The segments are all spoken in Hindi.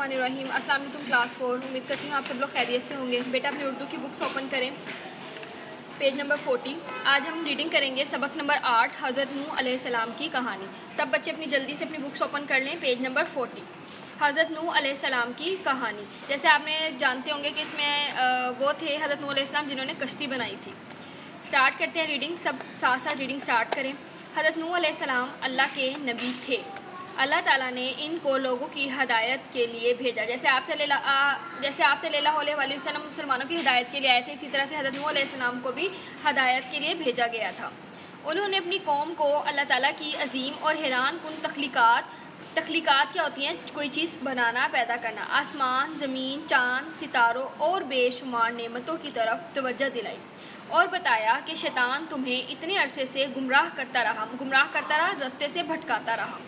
रहीम अस्सलाम वालेकुम, क्लास फोर। उम्मीद करती हूँ आप सब लोग खैरियत से होंगे। बेटा, अपनी उर्दू की बुक्स ओपन करें। Page number forty. आज हम रीडिंग करेंगे सबक नंबर आठ, हज़रत नू सलाम की कहानी। सब बच्चे अपनी जल्दी से अपनी बुक्स ओपन कर लें, पेज नंबर फोर्टी। हज़रत नू सलाम की कहानी। जैसे आपने जानते होंगे कि इसमें वो थे हज़रत नू सलाम जिन्होंने कश्ती बनाई थी। स्टार्ट करते हैं रीडिंग सब साथ साथ रीडिंग स्टार्ट करें। हज़रत नू सलाम अल्लाह के नबी थे। अल्लाह ताला ने इनको लोगों की हदायत के लिए भेजा। जैसे आपसे लेला जैसे आपसे लेला वसल्लम, मुसलमानों की हदायत के लिए आए थे, इसी तरह से हज़रत नूसम को भी हदायत के लिए भेजा गया था। उन्होंने अपनी कौम को अल्लाह ताला की अजीम और हैरान कन तख्लीक़ात तख्लीक़ात क्या होती हैं? कोई चीज़ बनाना, पैदा करना। आसमान, ज़मीन, चाँद, सितारों और बेशुमार नेमतों की तरफ़ तवज्जो दिलाई और बताया कि शैतान तुम्हें इतने अरसे से गुमराह करता रहा, गुमराह करता रहा, रस्ते से भटकाता रहा।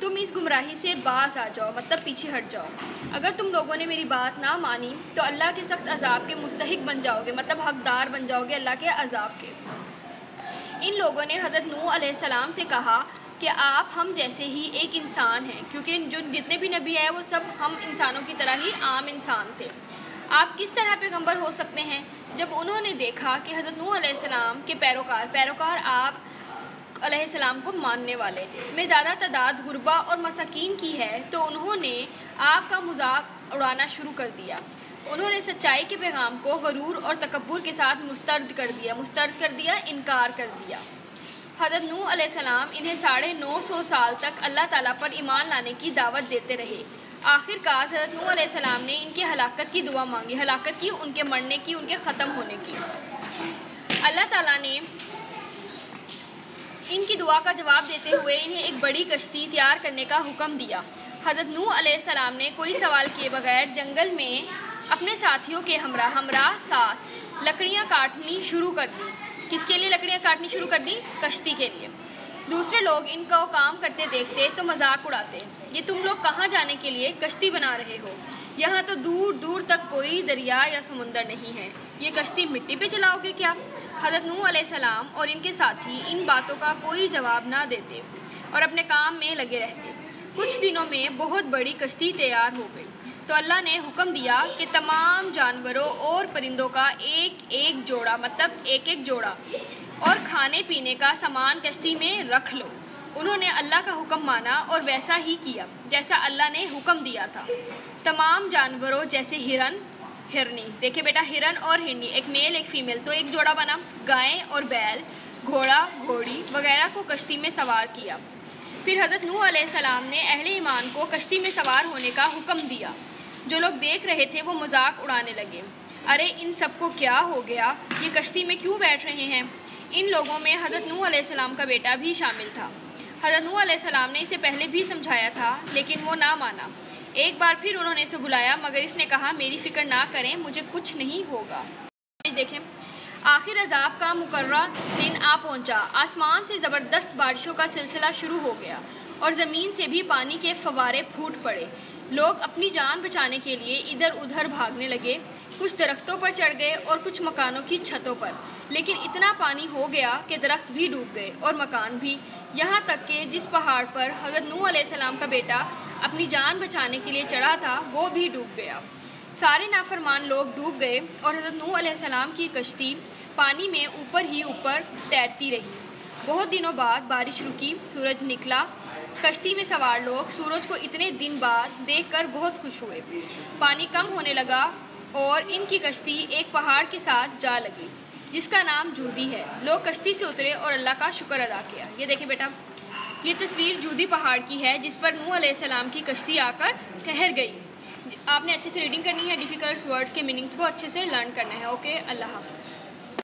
तुम इस गुमराही से बाज आ जाओ मतलब पीछे हट जाओ। अगर तुम लोगों ने मेरी बात ना मानी तो अल्लाह के सख्त अजाब के मुस्तक बन जाओगे मतलब हकदार बन जाओगे अल्लाह के अजाब के। इन लोगों ने हज़रत नू सलाम से कहा कि आप हम जैसे ही एक इंसान हैं, क्योंकि जो जितने भी नबी आए वो सब हम इंसानों की तरह ही आम इंसान थे। आप किस तरह पैगंबर हो सकते हैं? जब उन्होंने देखा कि हज़रत नू सलाम के पैरोकार पैरोकार आप सलाम को मानने वाले। में ज़्यादा तादाद, गुरबा और मसाकिन की है तो उन्होंने आपका मज़ाक उड़ाना शुरू कर दिया। उन्होंने सच्चाई के पैगाम को गरूर और तकबर के साथ मुस्तरद कर दिया, मुस्तरद कर दिया, इनकार कर दिया। हज़रत नू सलाम इन्हें साढ़े नौ सौ साल तक अल्लाह ताला पर ईमान लाने की दावत देते रहे। आखिरकार हज़रत नू सलाम ने इनकी हलाकत की दुआ मांगी, हलाकत की, उनके मरने की, उनके ख़त्म होने की। अल्लाह ताला ने इनकी दुआ का जवाब देते हुए इन्हें एक बड़ी कश्ती तैयार करने का हुक्म दिया। हज़रत नू सलाम ने कोई सवाल किए बगैर जंगल में अपने साथियों के हमरा हमरा साथ लकड़ियाँ काटनी शुरू कर दी। किसके लिए लकड़ियाँ काटनी शुरू कर दी? कश्ती के लिए। दूसरे लोग इनका काम करते देखते तो मज़ाक उड़ाते। ये तुम लोग कहाँ जाने के लिए कश्ती बना रहे हो? यहाँ तो दूर दूर तक कोई दरिया या समुंदर नहीं है। ये कश्ती मिट्टी पे चलाओगे क्या? हज़रत नू सलाम और इनके साथी इन बातों का कोई जवाब ना देते और अपने काम में लगे रहते। कुछ दिनों में बहुत बड़ी कश्ती तैयार हो गई। तो अल्लाह ने हुक्म दिया कि तमाम जानवरों और परिंदों का एक एक जोड़ा मतलब एक एक जोड़ा और खाने पीने का सामान कश्ती में रख लो। उन्होंने अल्लाह का हुक्म माना और वैसा ही किया, जैसा अल्लाह ने हुक्म दिया था। तमाम जानवरों जैसे हिरन, हिरनी। देखे बेटा, हिरन और हिरनी, एक मेल एक फीमेल तो एक जोड़ा बना। गाय और बैल, घोड़ा, घोड़ी वगैरह को कश्ती में सवार किया। फिर हज़रत नू सलाम ने अहले ईमान को कश्ती में सवार होने का हुक्म दिया। जो लोग देख रहे थे, वो मज़ाक उड़ाने लगे। अरे, इन सबको क्या हो गया? ये कश्ती में क्यों बैठ रहे हैं? इन लोगों में हज़रत नू सलाम का बेटा भी शामिल था। हज़रत नू सलाम ने इसे पहले भी समझाया था, लेकिन वो ना माना। एक बार फिर उन्होंने इसे बुलाया, मगर इसने कहा, मेरी फ़िक्र ना करें, मुझे कुछ नहीं होगा। देखें, आखिर अजाब का मुकर्रा दिन आ पहुँचा। आसमान से ज़बरदस्त बारिशों का सिलसिला शुरू हो गया, और ज़मीन से भी पानी के फवारे फूट पड़े। लोग अपनी जान बचाने के लिए इधर उधर भागने लगे कुछ दरख्तों पर चढ़ गए और कुछ मकानों की छतों पर। लेकिन इतना पानी हो गया कि दरख्त भी डूब गए और मकान भी। यहाँ तक कि जिस पहाड़ पर हज़रत नू सलाम का बेटा अपनी जान बचाने के लिए चढ़ा था, वो भी डूब गया। सारे नाफरमान लोग डूब गए और हज़रत नू सलाम की कश्ती पानी में ऊपर ही ऊपर तैरती रही। बहुत दिनों बाद बारिश रुकी, सूरज निकला। कश्ती में सवार लोग सूरज को इतने दिन बाद देखकर बहुत खुश हुए। पानी कम होने लगा और इनकी कश्ती एक पहाड़ के साथ जा लगी, जिसका नाम जूदी है। लोग कश्ती से उतरे और अल्लाह का शुक्र अदा किया। ये देखिए बेटा, ये तस्वीर जूदी पहाड़ की है, जिस पर नू सलाम की कश्ती आकर ठहर गई। आपने अच्छे से रीडिंग करनी है डिफ़िकल्ट वर्ड्स के मीनिंग्स को अच्छे से लर्न करना है। ओके अल्लाह हाफ़